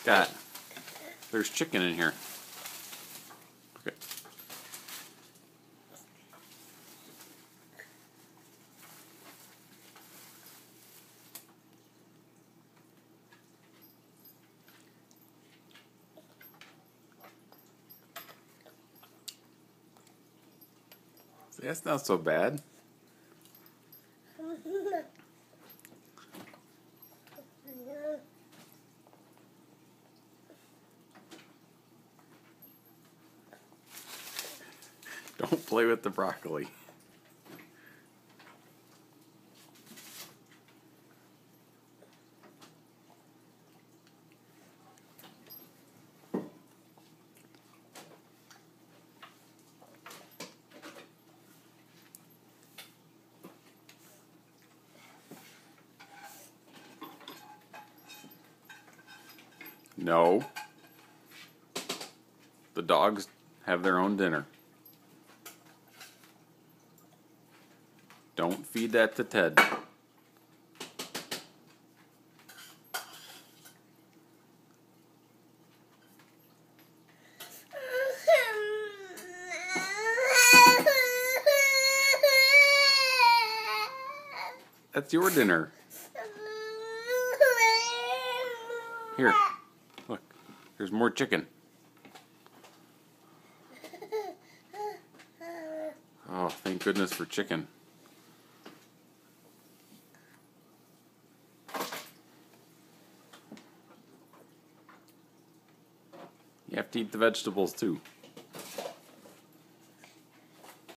Scott, there's chicken in here. Okay. That's not so bad. Don't play with the broccoli. No. The dogs have their own dinner. Don't feed that to Ted. That's your dinner. Here. Look. There's more chicken. Oh, thank goodness for chicken. You have to eat the vegetables too.